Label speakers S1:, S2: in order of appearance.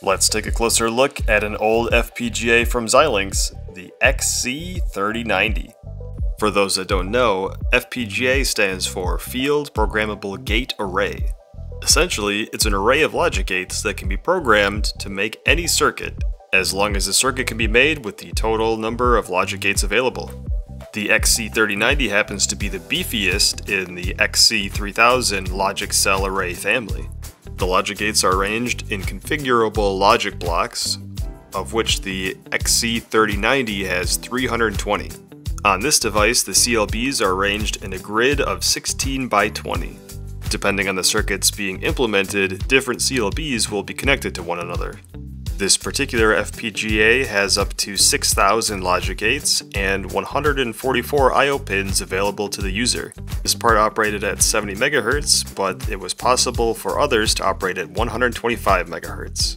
S1: Let's take a closer look at an old FPGA from Xilinx, the XC3090. For those that don't know, FPGA stands for Field Programmable Gate Array. Essentially, it's an array of logic gates that can be programmed to make any circuit, as long as the circuit can be made with the total number of logic gates available. The XC3090 happens to be the beefiest in the XC3000 logic cell array family. The logic gates are arranged in configurable logic blocks, of which the XC3090 has 320. On this device, the CLBs are arranged in a grid of 16 by 20. Depending on the circuits being implemented, different CLBs will be connected to one another. This particular FPGA has up to 6,000 logic gates and 144 I.O. pins available to the user. This part operated at 70 MHz, but it was possible for others to operate at 125 MHz.